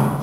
you.